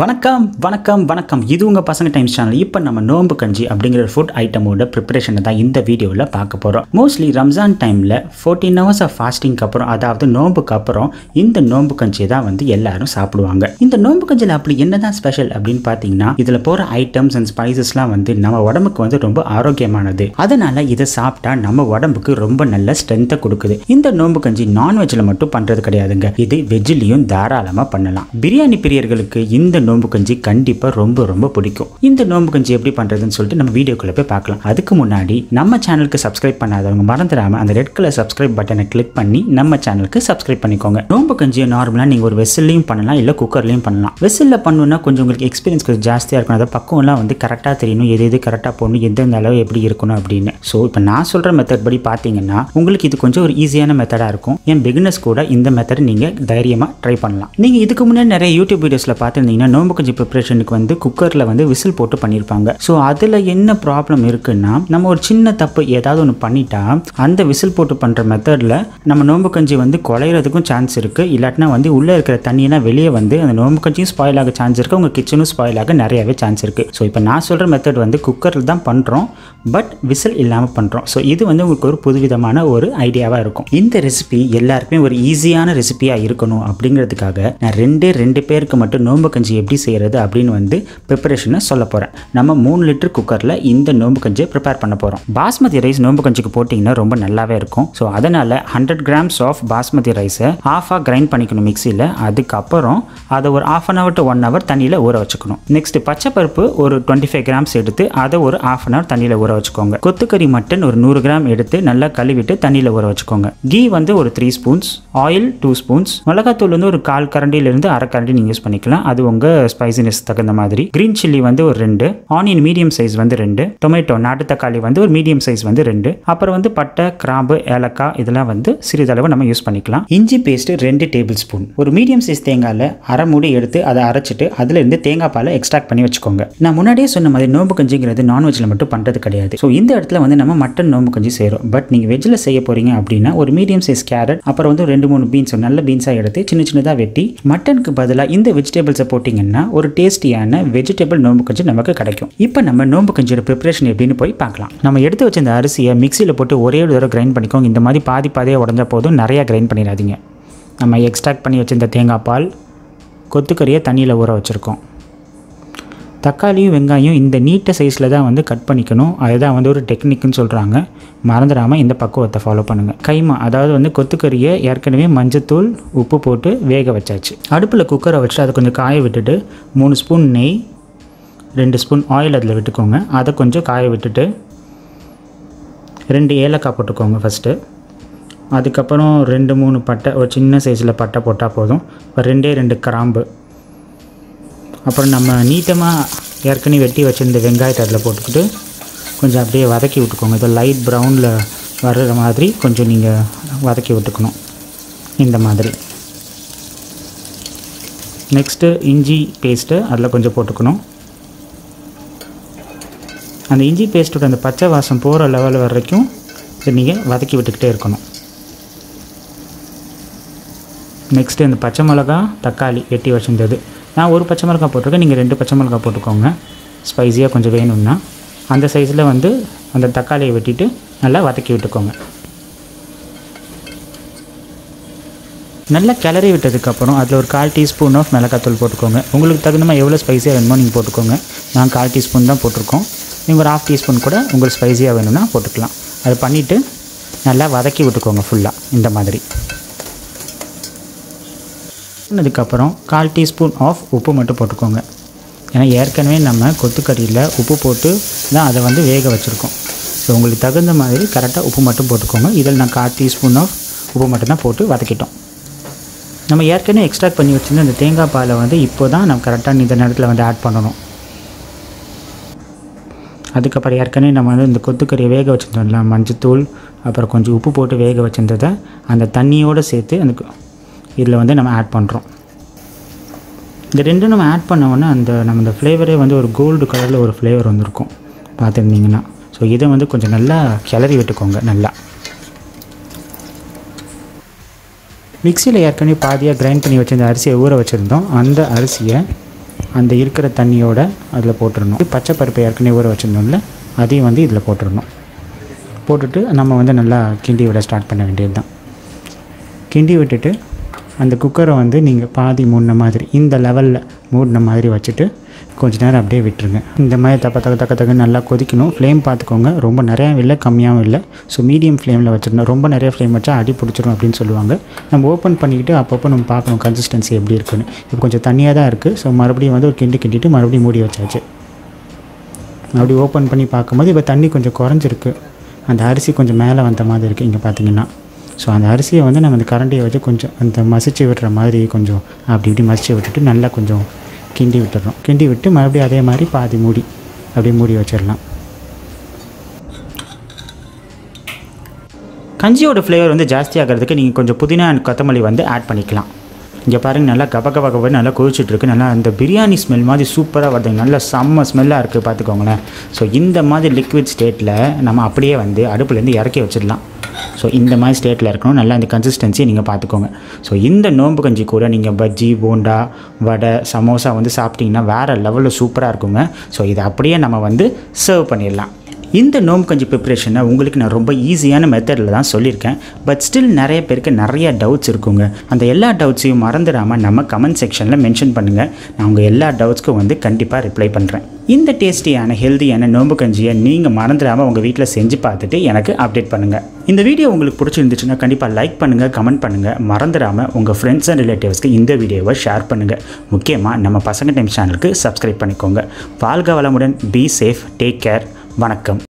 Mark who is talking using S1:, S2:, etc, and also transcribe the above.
S1: வணக்கம் வணக்கம் வணக்கம். இது உங்கள் பசங்க டைம்ஸ் சேனல் இப்போ நம்ம நோம்பு கஞ்சி அப்படிங்கிற ஃபுட் ஐட்டமோட ப்ரிப்பரேஷனை தான் இந்த வீடியோவில் பார்க்க போகிறோம் மோஸ்ட்லி ரம்ஜான் டைமில் ஃபோர்டீன் ஹவர்ஸ் ஆஃப் ஃபாஸ்டிங்க்கு அப்புறம் அதாவது நோம்புக்கு அப்புறம் இந்த நோம்பு கஞ்சியை தான் வந்து எல்லாரும் சாப்பிடுவாங்க. இந்த நோம்பு கஞ்சியில் அப்படி என்னதான் ஸ்பெஷல் அப்படின்னு பார்த்தீங்கன்னா இதில் போகிற ஐட்டம்ஸ் அண்ட் ஸ்பைசஸ்லாம் வந்து நம்ம உடம்புக்கு வந்து ரொம்ப ஆரோக்கியமானது. அதனால் இதை சாப்பிட்டா நம்ம உடம்புக்கு ரொம்ப நல்ல ஸ்ட்ரென்த்தை கொடுக்குது. இந்த நோம்பு கஞ்சி நான்வெஜ்ல மட்டும் பண்ணுறது கிடையாதுங்க. இது வெஜ்ஜிலையும் தாராளமாக பண்ணலாம். பிரியாணி பிரியர்களுக்கு இந்த நோம்பு கஞ்சி கண்டிப்பாக ரொம்ப ரொம்ப பிடிக்கும். இந்த நோம்பு கஞ்சி எப்படி பண்ணுறதுன்னு சொல்லிட்டு நம்ம வீடியோக்குள்ளே போய் பார்க்கலாம். அதுக்கு முன்னாடி நம்ம சேனலுக்கு சப்ஸ்கிரைப் பண்ணாதவங்க மறந்துடாம அந்த ரெட் கலர் சப்ஸ்கிரைப் பட்டனை கிளிக் பண்ணி நம்ம சேனலுக்கு சப்ஸ்கிரைப் பண்ணிக்கோங்க. நோம்பு கஞ்சியை நார்மலாக நீங்கள் ஒரு வெசிலையும் பண்ணலாம் இல்லை குக்கர்லையும் பண்ணலாம். வெசிலில் பண்ணணும்னா கொஞ்சம் உங்களுக்கு எக்ஸ்பீரியன்ஸ் கொஞ்சம் ஜாஸ்தியாக இருக்கணும். அதை பக்குவம்லாம் வந்து கரெக்டாக தெரியணும். எது எது கரெக்டாக போடணும் எந்தெந்த அளவு எப்படி இருக்கணும் அப்படின்னு. ஸோ இப்போ நான் சொல்கிற மெத்தட் படி பார்த்தீங்கன்னா உங்களுக்கு இது கொஞ்சம் ஒரு ஈஸியான மெத்தடாக இருக்கும். என் பிகினர்ஸ் கூட இந்த மெத்தட் நீங்கள் தைரியமாக ட்ரை பண்ணலாம். நீங்கள் இதுக்கு முன்னாடி நிறைய யூடியூப் வீடியோஸில் பார்த்துருந்தீங்கன்னா நோம்பு கஞ்சி ப்ரிப்பரேஷனுக்கு வந்து குக்கரில் வந்து விசில் போட்டு பண்ணியிருப்பாங்க. ஸோ அதில் என்ன ப்ராப்ளம் இருக்குன்னா நம்ம ஒரு சின்ன தப்பு ஏதாவது ஒன்று பண்ணிட்டா அந்த விசில் போட்டு பண்ணுற மெத்தடில் நம்ம நோம்பு கஞ்சி வந்து குலையிறதுக்கும் சான்ஸ் இருக்குது இல்லாட்டினா வந்து உள்ளே இருக்கிற தண்ணியெல்லாம் வெளியே வந்து அந்த நோம்பு கஞ்சியும் ஸ்பாயில் ஆக சான்ஸ் இருக்குது உங்கள் கிச்சனும் ஸ்பாயில் ஆக நிறையவே சான்ஸ் இருக்குது ஸோ இப்போ நான் சொல்கிற மெத்தட் வந்து குக்கரில் தான் பண்ணுறோம் பட் விசில் இல்லாமல் பண்ணுறோம் ஸோ இது வந்து உங்களுக்கு ஒரு புதுவிதமான ஒரு ஐடியாவாக இருக்கும். இந்த ரெசிபி எல்லாருக்குமே ஒரு ஈஸியான ரெசிபியாக இருக்கணும் அப்படிங்கிறதுக்காக நான் ரெண்டே ரெண்டு பேருக்கு மட்டும் நோம்பு கஞ்சி எப்படி செய்கிறது அப்படின்னு வந்து ப்ரிப்பரேஷனை சொல்ல போகிறேன் நம்ம மூணு லிட்டர் குக்கரில் இந்த நோம்பு கஞ்சியை ப்ரிப்பேர் பண்ண போகிறோம் பாஸ்மதி ரைஸ் நோம்பு கஞ்சிக்கு போட்டிங்கன்னா ரொம்ப நல்லாவே இருக்கும். ஸோ அதனால் ஹண்ட்ரட் கிராம்ஸ் ஆஃப் பாஸ்மதி ரைஸை ஆஃபாக கிரைண்ட் பண்ணிக்கணும் மிக்சியில் அதுக்கப்புறம் அதை ஒரு half an hour to one hour தண்ணியில் ஊற வச்சுக்கணும். நெக்ஸ்ட் பச்சைப்பருப்பு ஒரு டுவெண்ட்டி ஃபைவ் கிராம்ஸ் எடுத்து அதை ஒரு ஆஃப் அன் ஹவர் தண்ணியில் ஊற வச்சுக்கோங்க. கொத்துக்கறி மட்டன் ஒரு நூறு கிராம் எடுத்து நல்லா கழுவிட்டு தண்ணியில் ஊற வச்சுக்கோங்க. கீ வந்து ஒரு three spoons oil two spoons மிளகாத்தூள் வந்து ஒரு கால் கரண்டியிலிருந்து அரை கரண்டி நீங்கள் யூஸ் பண்ணிக்கலாம். அது உங்கள் ஸ்பைசினஸ் தகுந்த மாதிரி. கிரீன் சில்லி வந்து ஒரு ரெண்டு ஆனியன் மீடியம் சைஸ் வந்து ரெண்டு டொமேட்டோ நாட்டு தக்காளி வந்து ஒரு மீடியம் சைஸ் வந்து ரெண்டு. அப்புறம் வந்து பட்டை கிராம்பு ஏலக்காய் இதெல்லாம் வந்து சிறிதளவு நம்ம யூஸ் பண்ணிக்கலாம். இஞ்சி பேஸ்ட் ரெண்டு டேபிள் ஸ்பூன் ஒரு மீடியம் சைஸ் தேங்காயில் அரை மூடி எடுத்து அதை அரைச்சிட்டு அதுல இருந்து தேங்காய் பாலை எக்ஸ்ட்ராக்ட் பண்ணி வச்சுக்கோங்க. நான் முன்னாடியே சொன்ன மாதிரி நோம்பு கஞ்சிங்கிறது நான்வெஜ்ல மட்டும் பண்றது கிடையாது. ஸோ இந்த இடத்துல வந்து நம்ம மட்டன் நோம்பு கஞ்சி செய்கிறோம் பட் நீங்க வெஜ்ல செய்ய போறீங்க அப்படின்னா ஒரு மீடியம் சைஸ் கேரட் அப்புறம் வந்து ரெண்டு மூணு பீன்ஸ் நல்ல பீன்ஸாக எடுத்து சின்ன சின்னதாக வெட்டி மட்டனுக்கு பதிலாக இந்த வெஜிடபிள்ஸை போட்டிங்கன்னா ஒரு டேஸ்டியான வெஜிடபிள் நோம்பு கஞ்சி நமக்கு கிடைக்கும். இப்போ நம்ம நோம்பு கஞ்சியோட ப்ரிப்பரேஷன் எப்படின்னு போய் பார்க்கலாம். நம்ம எடுத்து வச்ச இந்த அரிசியை மிக்சியில் போட்டு ஒரே ஒரு தடவை கிரைண்ட் பண்ணிக்கோங்க. இந்த மாதிரி பாதி பாதியாக உடஞ்ச போதும். நிறையா கிரைண்ட் பண்ணிடாதீங்க. நம்ம எக்ஸ்ட்ராக்ட் பண்ணி வச்சிருந்த தேங்காய் பால் கொத்துக்கறியை தண்ணியில் ஊற வச்சுருக்கோம். தக்காளியும் வெங்காயம் இந்த நீட்ட சைஸில் தான் வந்து கட் பண்ணிக்கணும். அதுதான் வந்து ஒரு டெக்னிக்னு சொல்கிறாங்க மறந்துடாமல் இந்த பக்குவத்தை ஃபாலோ பண்ணுங்கள் கைமா அதாவது வந்து கொத்துக்கறியை ஏற்கனவே மஞ்சத்தூள் உப்பு போட்டு வேக வச்சாச்சு. அடுப்பில் குக்கரை வச்சு அதை கொஞ்சம் காய விட்டுட்டு மூணு ஸ்பூன் நெய் ரெண்டு ஸ்பூன் ஆயில் அதில் விட்டுக்கோங்க. அதை கொஞ்சம் காய விட்டுட்டு ரெண்டு ஏலக்காய் போட்டுக்கோங்க ஃபஸ்ட்டு அதுக்கப்புறம் ரெண்டு மூணு பட்டை ஒரு சின்ன சைஸில் பட்டை போட்டால் போதும். இப்போ ரெண்டே ரெண்டு கிராம்பு. அப்புறம் நம்ம நீட்டமாக ஏற்கனவே வெட்டி வச்சுருந்த வெங்காயத்தை அதில் போட்டுக்கிட்டு கொஞ்சம் அப்படியே வதக்கி விட்டுக்கோங்க. இதோ லைட் ப்ரௌனில் வர்ற மாதிரி கொஞ்சம் நீங்கள் வதக்கி விட்டுக்கணும். இந்த மாதிரி. நெக்ஸ்ட்டு இஞ்சி பேஸ்ட்டு அதில் கொஞ்சம் போட்டுக்கணும். அந்த இஞ்சி பேஸ்ட்டோட அந்த பச்சை வாசம் போகிற லெவல் வரைக்கும் இதை நீங்கள் வதக்கி விட்டுக்கிட்டே இருக்கணும். நெக்ஸ்ட்டு இந்த பச்சை மிளகா தக்காளி வெட்டி வச்சுருந்தது. நான் ஒரு பச்சை மிளகா போட்டிருக்கேன். நீங்கள் ரெண்டு பச்சை மிளகா போட்டுக்கோங்க. ஸ்பைஸியாக கொஞ்சம் வேணும்னா. அந்த சைஸில் வந்து அந்த தக்காளியை வெட்டிட்டு நல்லா வதக்கி விட்டுக்கோங்க. நல்லா கிளறி விட்டதுக்கப்புறம் அதில் ஒரு கால் டீஸ்பூன் ஆஃப் மிளகாத்தூள் போட்டுக்கோங்க. உங்களுக்கு தகுந்த மாதிரி எவ்வளோ ஸ்பைஸியாக வேணுமோ நீங்கள் போட்டுக்கோங்க. நான் கால் டீஸ்பூன் தான் போட்டிருக்கோம். நீங்கள் ஒரு ஆஃப் டீஸ்பூன் கூட உங்களுக்கு ஸ்பைஸியாக வேணும்னா போட்டுக்கலாம். அது பண்ணிவிட்டு நல்லா வதக்கி விட்டுக்கோங்க ஃபுல்லாக இந்த மாதிரி. அதுக்கப்புறம் கால் டீஸ்பூன் ஆஃப் உப்பு மட்டும் போட்டுக்கோங்க. ஏன்னா ஏற்கனவே நம்ம கொத்துக்கறியில் உப்பு போட்டு தான் அதை வந்து வேக வச்சுருக்கோம். ஸோ உங்களுக்கு தகுந்த மாதிரி கரெக்டாக உப்பு மட்டும் போட்டுக்கோங்க. இதில் நான் கால் டீஸ்பூன் ஆஃப் உப்பு மட்டும் தான் போட்டு வதக்கிட்டோம். நம்ம ஏற்கனவே எக்ஸ்ட்ராக்ட் பண்ணி வச்சுருந்த அந்த தேங்காய் பாலை வந்து இப்போ தான் நம்ம கரெக்டாக இந்த நேரத்தில் வந்து ஆட் பண்ணணும். அதுக்கப்புறம் ஏற்கனவே நம்ம வந்து இந்த கொத்துக்கறியை வேக வச்சுருந்தோம்ல மஞ்சத்தூள் அப்புறம் கொஞ்சம் உப்பு போட்டு வேக வச்சுருந்ததை அந்த தண்ணியோடு சேர்த்து அந்த இதில் வந்து நம்ம ஆட் பண்ணுறோம் இந்த ரெண்டும் நம்ம ஆட் பண்ணவொடனே அந்த நம்ம இந்த ஃப்ளேவரே வந்து ஒரு கோல்டு கலரில் ஒரு ஃப்ளேவர் வந்திருக்கும். பார்த்துருந்தீங்கன்னா. ஸோ இதை வந்து கொஞ்சம் நல்லா கிளறி விட்டுக்கோங்க நல்லா. மிக்சியில் ஏற்கனவே பாதியாக கிரைண்ட் பண்ணி வச்சிருந்த அரிசியை ஊற வச்சுருந்தோம். அந்த அரிசியை அந்த இருக்கிற தண்ணியோட அதில் போட்டுடணும். பச்சை பருப்பு ஏற்கனவே ஊற வச்சுருந்தோம்ல அதையும் வந்து இதில் போட்டுடணும். போட்டுட்டு நம்ம வந்து நல்லா கிண்டி விட ஸ்டார்ட் பண்ண வேண்டியது தான் கிண்டி விட்டுட்டு அந்த குக்கரை வந்து நீங்கள் பாதி மூடின மாதிரி இந்த லெவலில் மூடின மாதிரி வச்சுட்டு கொஞ்ச நேரம் அப்படியே விட்டுருங்க. இந்த மாதிரி தக்க தக்க தக்க தக்க நல்லா கொதிக்கணும். ஃப்ளேம் பார்த்துக்கோங்க. ரொம்ப நிறையாவும் இல்லை கம்மியாகவும் இல்லை. ஸோ மீடியம் ஃப்ளேமில் வச்சிடணும். ரொம்ப நிறைய ஃப்ளேம் வச்சா அடி பிடிச்சிரும் அப்படின்னு சொல்லுவாங்க. நம்ம ஓப்பன் பண்ணிக்கிட்டு அப்பப்போ நம்ம பார்க்கணும் கன்சிஸ்டன்சி எப்படி இருக்குன்னு. இப்போ கொஞ்சம் தண்ணியாக தான் இருக்குது ஸோ மறுபடியும் வந்து ஒரு கிண்டி கிண்டிட்டு மறுபடியும் மூடி வச்சாச்சு. அப்படி ஓப்பன் பண்ணி பார்க்கும்போது இப்போ தண்ணி கொஞ்சம் குறைஞ்சிருக்கு. அந்த அரிசி கொஞ்சம் மேலே வந்த மாதிரி இருக்குது இங்கே பார்த்தீங்கன்னா. ஸோ அந்த அரிசியை வந்து நம்ம அந்த கரண்டியை வச்சு கொஞ்சம் அந்த மசிச்சு விடுற மாதிரி கொஞ்சம் அப்படி இப்படி மசிச்சு விட்டுட்டு நல்லா கொஞ்சம் கிண்டி விட்டுறோம் கிண்டி விட்டு மறுபடியும் அதே மாதிரி பாதி மூடி அப்படியே மூடி வச்சிடலாம். கஞ்சியோட ஃப்ளேவர் வந்து ஜாஸ்தி ஆகிறதுக்கு நீங்கள் கொஞ்சம் புதினா அண்ட் கொத்தமல்லி வந்து ஆட் பண்ணிக்கலாம். இங்கே பாருங்க நல்லா கப கப நல்லா குளிச்சுட்ருக்கு நல்லா அந்த பிரியாணி ஸ்மெல் மாதிரி சூப்பராக வருது. நல்லா செம்ம ஸ்மெல்லாக இருக்குது பார்த்துக்கோங்களேன். ஸோ இந்த மாதிரி லிக்விட் ஸ்டேட்டில் நம்ம அப்படியே வந்து அடுப்புலேருந்து இறக்கி வச்சிடலாம். ஸோ இந்த மாதிரி ஸ்டேட்டில் இருக்கணும். நல்லா இந்த கன்சிஸ்டன்சியை நீங்கள் பார்த்துக்கோங்க. ஸோ இந்த நோம்பு கஞ்சி கூட நீங்கள் பஜ்ஜி போண்டா வடை சமோசா வந்து சாப்பிட்டிங்கன்னா வேறு லெவலில் சூப்பராக இருக்குங்க. ஸோ இதை அப்படியே நம்ம வந்து சர்வ் பண்ணிடலாம். இந்த நோம்பு கஞ்சி ப்ரிப்ரேஷனை உங்களுக்கு நான் ரொம்ப ஈஸியான மெத்தடில் தான் சொல்லியிருக்கேன். பட் ஸ்டில் நிறைய பேருக்கு நிறைய டவுட்ஸ் இருக்குங்க. அந்த எல்லா டவுட்ஸையும் மறந்துடாமல் நம்ம கமெண்ட் செக்ஷனில் மென்ஷன் பண்ணுங்கள் நான் உங்கள் எல்லா டவுட்ஸ்க்கும் வந்து கண்டிப்பாக ரிப்ளை பண்ணுறேன் இந்த டேஸ்டியான ஹெல்த்தியான நோம்பு கஞ்சியை நீங்கள் மறந்துடாமல் உங்கள் வீட்டில் செஞ்சு பார்த்துட்டு எனக்கு அப்டேட் பண்ணுங்கள் இந்த வீடியோ உங்களுக்கு பிடிச்சிருந்துச்சுன்னா கண்டிப்பாக லைக் பண்ணுங்கள் கமெண்ட் பண்ணுங்கள் மறந்துடாமல் உங்கள் ஃப்ரெண்ட்ஸ் அண்ட் ரிலேட்டிவ்ஸ்க்கு இந்த வீடியோவை ஷேர் பண்ணுங்கள் முக்கியமாக நம்ம பசங்க டைம் சேனலுக்கு சப்ஸ்கிரைப் பண்ணிக்கோங்க. வாழ்க வளமுடன். பி சேஃப் டேக் கேர் வணக்கம்.